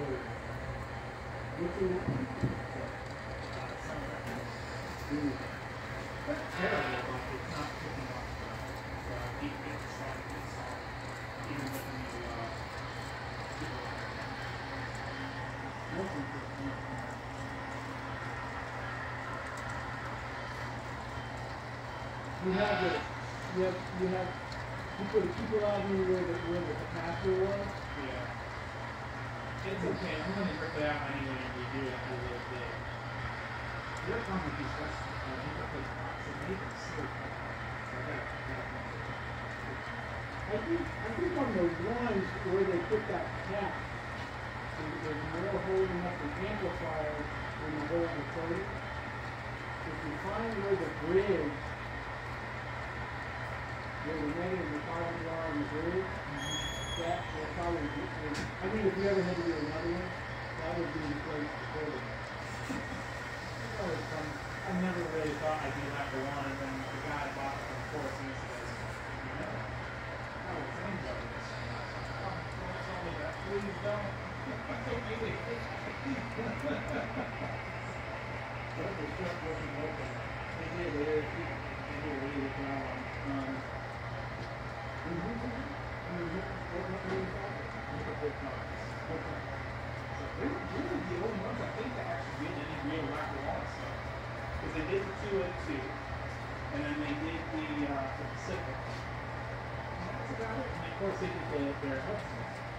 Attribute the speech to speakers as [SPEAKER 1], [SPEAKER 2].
[SPEAKER 1] You have the, you have, you have, you put a Cooper Avenue where the, where the.
[SPEAKER 2] It's okay, I'm gonna rip it out anyway and redo it a little bit. The other problem with these guys, uh, interface box, they make them so hard. So I gotta, gotta.
[SPEAKER 1] I think, I think on the ones where they put that cap, there- there's more holding up the amplifier than the hole in the code. If you find where the bridge, where the negative and the positive are on the bridge, that will probably I mean, if you ever had to do another one, that would be the place to put it.
[SPEAKER 2] I never really thought I'd be that one, and then the guy bought it from Four Seasons you know, anybody I was like, that, please don't.
[SPEAKER 1] But the truck wasn't open. They did, they did, they did a really good job on, um, and who did it? I mean, what, what, what manufacturer?
[SPEAKER 2] Look at their cars.
[SPEAKER 1] Okay.
[SPEAKER 2] So they're really the only ones I think that actually did any real rock and roll stuff. Because they did the 202, and then they did the, uh, Pacific. And. And of course they did the, their Hudson.